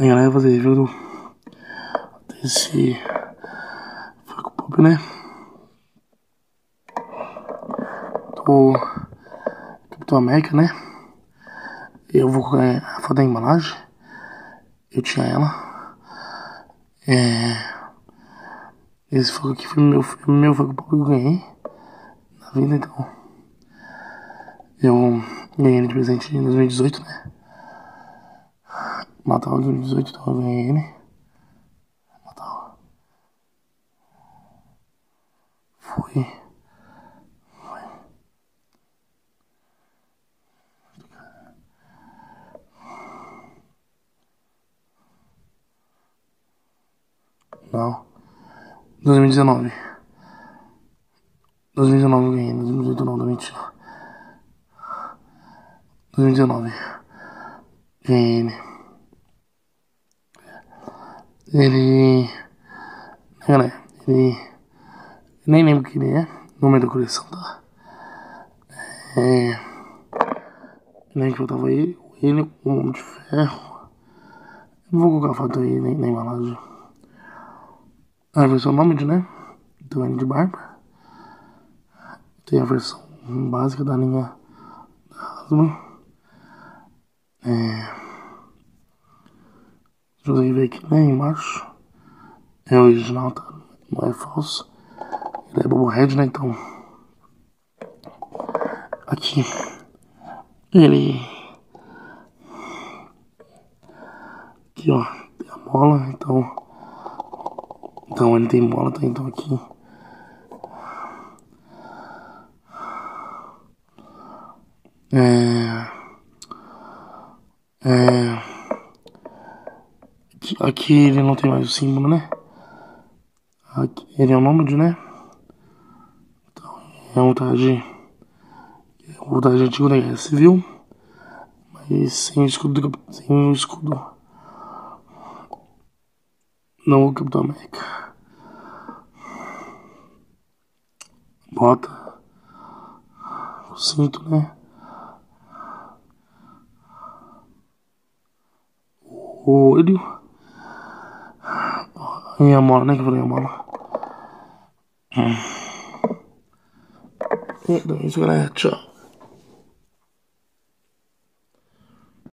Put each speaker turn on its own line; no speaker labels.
A galera fazer do, desse Funko Pop, né? Do Capitão América, né? Eu vou colocar a foto da embalagem. Eu tinha ela. É... Esse Funko aqui foi meu, meu Pop que eu ganhei na vida, então. Eu ganhei ele de presente em 2018, né? Natal de 2018, então eu ganhei ele. Natal. Foi. Não. 2019. 2019 eu ganhei, 2018 não, 2019. 2019. Ganhei ele. Galera, ele. Nem lembro que ele é. Número da coleção, tá? É. Nem que faltava ele. Ele, o Homem de Ferro. Não vou colocar a foto aí nem, embalagem. A versão nome né? Do N de Barba. Tem a versão básica da linha da Asma. Eu ver aqui, né? Embaixo. É original, tá? Não é falso. Ele é Bobohead, né? Então. Aqui. Ele. Aqui, ó. Tem a mola, então. Então ele tem mola, tá? Então aqui. É. É. Aqui, aqui ele não tem mais o símbolo, né? Aqui, ele é o nome de, né? Então, é um traje. É um traje antigo da Guerra Civil. Mas sem o escudo. Sem o escudo. Não o Capitão América. Bota. O cinto, né? O olho. E a mola, né? Que eu falei a mola.